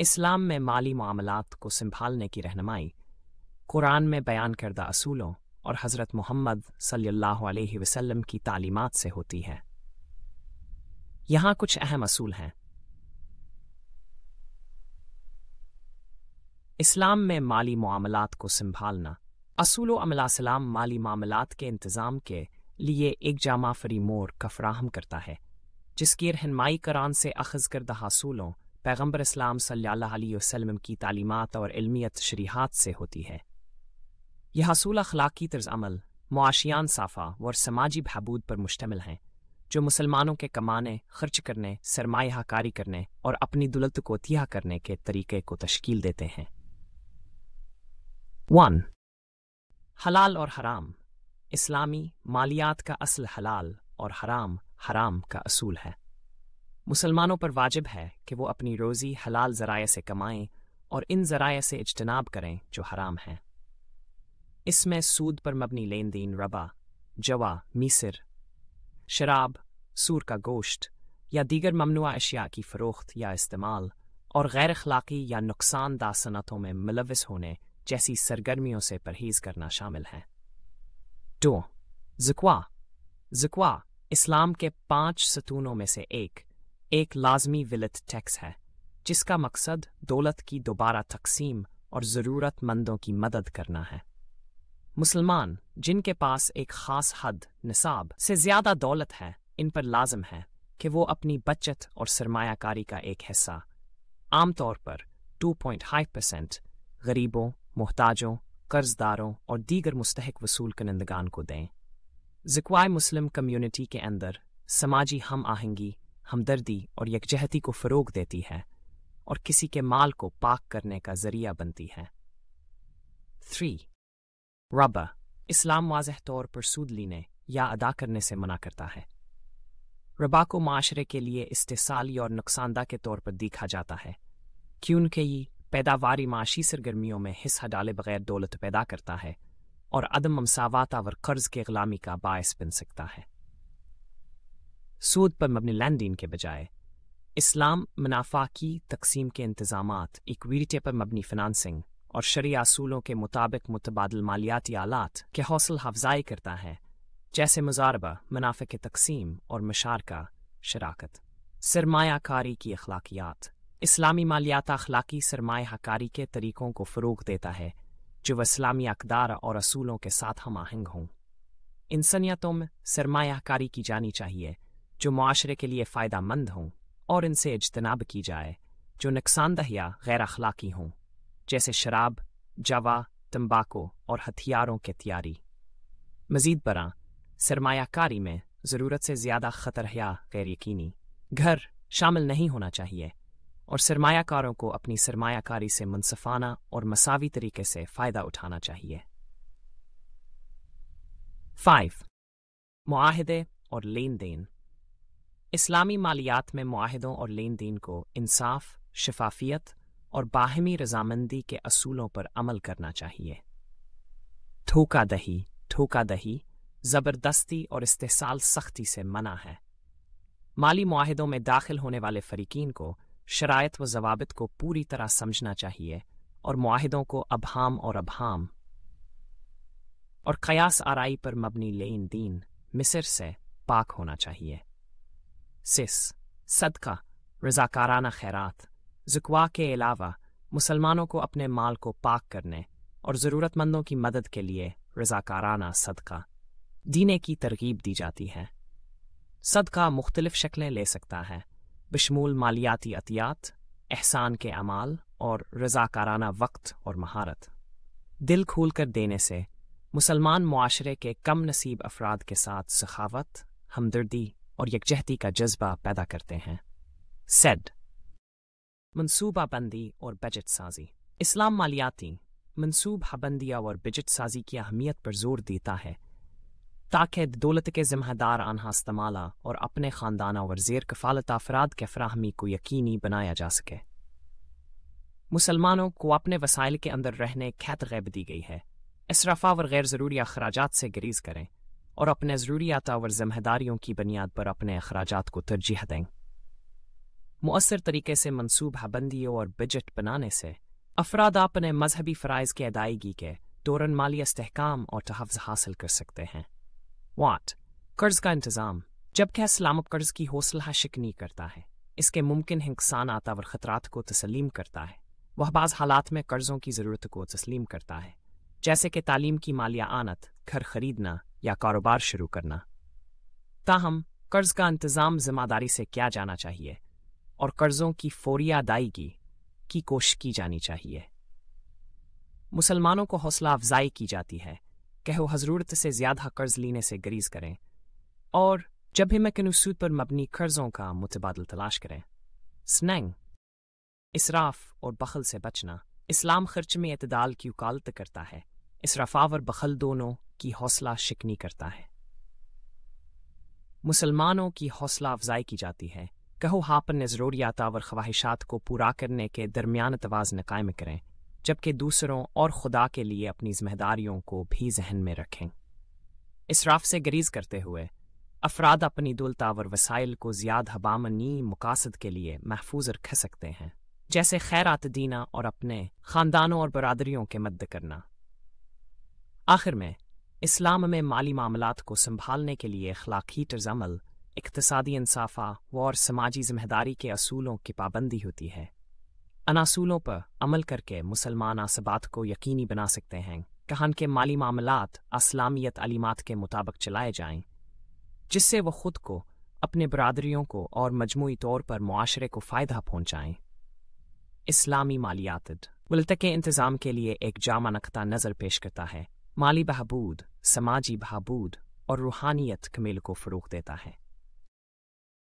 इस्लाम में माली मामलात को संभालने की रहनुमाई, कुरान में बयान करदा असूलों और हज़रत मोहम्मद सल्लल्लाहु अलैहि वसल्लम की तालीमात से होती है। यहाँ कुछ अहम असूल हैं। इस्लाम में माली मामलात को संभालना, असूल अमलासलाम माली मामलात के इंतज़ाम के लिए एक जामा फरी मोर का फ्राहम करता है, जिसकी रहनमाई करान से अखज़ करदा हासूलों पैगंबर इस्लाम सल्लल्लाहु अलैहि वसल्लम की तालीमात और इल्मियत शरीहात से होती है। यह हसूल अखलाकी तर्ज अमल, मुआशियान साफ़ा व समाजी बहबूद पर मुश्तमिल हैं, जो मुसलमानों के कमाने, खर्च करने सरमाया कारी करने और अपनी दुलत को तिया करने के तरीके को तश्कील देते हैं। वन, हलाल और हराम। इस्लामी मालियात का असल हलाल और हराम हराम का असूल है। मुसलमानों पर वाजिब है कि वो अपनी रोज़ी हलाल ज़राए से कमाएँ और इन ज़राए से इजतनाब करें जो हराम हैं। इसमें सूद पर मबनी लेन देन रबा, जवा, मीसर, शराब, सूर का गोश्त या दीगर ममनुआ अशिया की फ़रोख्त या इस्तेमाल और गैर अखलाक़ी या नुकसानदा सनतों में मुलविस होने जैसी सरगर्मियों से परहेज़ करना शामिल है। दो, जकवा। जकवा इस्लाम के पाँच सतूनों में से एक एक लाजमी विलत टैक्स है, जिसका मकसद दौलत की दोबारा तकसीम और ज़रूरतमंदों की मदद करना है। मुसलमान, जिनके पास एक ख़ास हद, निसाब से ज़्यादा दौलत है, इन पर लाजम है कि वो अपनी बचत और सरमायाकारी का एक हिस्सा। आमतौर पर 2.5 परसेंट गरीबों, मोहताजों, कर्जदारों और दीगर मुस्तक वसूल कनंदगान को दें। जिक्वाय मुस्लिम कम्युनिटी के अंदर समाजी हम आहंगी हमदर्दी और यकजहती को फ़रोग देती है और किसी के माल को पाक करने का ज़रिया बनती है। थ्री रबा इस्लाम वाजह तौर पर सूद लेने या अदा करने से मना करता है। रबा को माशरे के लिए इस्तेसाली और नुकसानदा के तौर पर देखा जाता है क्योंकि ये पैदावारी माशी सरगर्मियों में हिस्सा डाले बगैर दौलत पैदा करता है और अदम ममसावात और कर्ज के गुलामी का बायस बन सकता है। सूद पर मबनी लैंडीन के बजाय, इस्लाम मुनाफा की तकसीम के इंतज़ाम इक्विटी पर मबनी फिनांसिंग और शरी असूलों के मुताबिक मुतबादल मालियाती आलात के हौसल अफजाई करता है, जैसे मुजारबा, मुनाफे के तकसीम और मशारका शराकत। सरमायाकारी की अखलाकियात, इस्लामी मालियात अखलाकी सरमायाकारी के तरीकों को फ़रोग देता है, जो व इस्लामी अकदार और असूलों के साथ हम आहंग हों। इंसानियतों में सरमायाकारी की जानी चाहिए जो माशरे के लिए फ़ायदा मंद हों और इनसे इजतनाब की जाए, जो नुकसानदह या गैर अखलाकी हों, जैसे शराब, जवा, तंबाकू और हथियारों के तैयारी। मजीद बरा, सरमायाकारी में ज़रूरत से ज़्यादा ख़तर या गैर यकीनी घर शामिल नहीं होना चाहिए और सरमायाकारों को अपनी सरमायाकारी से मुनसफाना और मसावी तरीके से फ़ायदा उठाना चाहिए। फाइव, मुआहदे और लेन देन इस्लामी मालियात में मुआहदों और लेन देन को इंसाफ, शफाफियत और बाहमी रजामंदी के असूलों पर अमल करना चाहिए। ठोका दही ठोका दही ज़बरदस्ती और इस्तेसाल सख्ती से मना है। माली माहिदों में दाखिल होने वाले फरीकीन को शराइत व जवाबित को पूरी तरह समझना चाहिए और माहिदों को अबहाम और अबहाम और कयास आराई पर मबनी लेन दीन मिस्र से पाक होना चाहिए। सिस सदका रजाकाराना खैरात जुकवा के अलावा मुसलमानों को अपने माल को पाक करने और ज़रूरतमंदों की मदद के लिए रजाकाराना सदका दीने की तरगीब दी जाती है सदका मुख्तलिफ़ शक्लें ले सकता है बशमूल मालियाती अतियात एहसान के अमाल और रजाकाराना वक्त और महारत दिल खोल कर देने से मुसलमान मुआशरे के कम नसीब अफराद के साथ सखावत हमदर्दी और यकजहती का जज्बा पैदा करते हैं। सेड मनसूबा बंदी और बजट साजी। इस्लाम मालियाती मनसूब हबंदिया और बजट साजी की अहमियत पर ज़ोर देता है। ताकि दौलत के ज़िम्मेदार अनहा इस्तेमाला और अपने ख़ानदाना और जेर कफालत अफराद के फ्राहमी को यकीनी बनाया जा सके। मुसलमानों को अपने वसाइल के अंदर रहने खैत गैब दी गई है। इसराफा और गैर ज़रूरी अखराज से गरीज करें। और अपने ज़रूरियात और ज़िम्मेदारियों की बुनियाद पर अपने अखराज को तरजीह दें। मुअसर तरीके से मनसूब हबंदियों और बजट बनाने से अफराद अपने मजहबी फ़राइज़ की अदायगी के दौरान माली istehkam और तहफ़ हासिल कर सकते हैं। वाट? कर्ज का इंतज़ाम, जबकि इस्लाम कर्ज की हौसला शिकनी करता है। इसके मुमकिन हिंसान आता और ख़तरात को तस्लीम करता है। वह बाज़ हालात में कर्ज़ों की ज़रूरत को तस्लीम करता है। जैसे कि तालीम की मालिया आनत, घर खरीदना या कारोबार शुरू करना। ताहम, कर्ज का इंतज़ाम ज़िम्मेदारी से किया जाना चाहिए और कर्ज़ों की फौरी अदायगी की कोशिश की जानी चाहिए। मुसलमानों को हौसला अफजाई की जाती है, कहो, हजरूरत से ज़्यादा कर्ज लेने से गरीज करें और जब भी मैं मैकनसूद पर मबनी कर्जों का मुतबादल तलाश करें। स्नैंग, इसराफ और बखल से बचना, इस्लाम खर्च में अतदाल की उकालत करता है। इसराफा और बखल दोनों की हौसला शिकनी करता है। मुसलमानों की हौसला अफजाई की जाती है। कहो हापन ज़रूरियात और ख्वाहिशात को पूरा करने के दरमियान तवाज़न कायम करें, जबकि दूसरों और खुदा के लिए अपनी जिम्मेदारियों को भी जहन में रखें। इसराफ से गरीज करते हुए अफराद अपनी दुलतावर वसाइल को ज़्याद हबामनी मुकासद के लिए महफूज रख सकते हैं। जैसे खैरात दीना और अपने ख़ानदानों और बरदरियों के मद्द करना। आखिर में, इस्लाम में माली मामलात को संभालने के लिए अखलाकी तर्जमल इकतसादी इंसाफा व और समाजी ज़िम्मेदारी के असूलों की पाबंदी होती है। अन असूलों पर अमल करके मुसलमान आसबात को यकीनी बना सकते हैं, कहान के माली मामलात असलामियत अलीमात के मुताबिक चलाए जाएँ, जिससे वह खुद को, अपने बरदरियों को और मजमू तौर पर मुआशरे को फ़ायदा पहुंचाएँ। इस्लामी मालियात मुल्त के इंतज़ाम के लिए एक जामा नख्ता नज़र पेश करता है। माली बहबूद समाजी बहबूद और रूहानियत कमेल को फ़रोग देता है।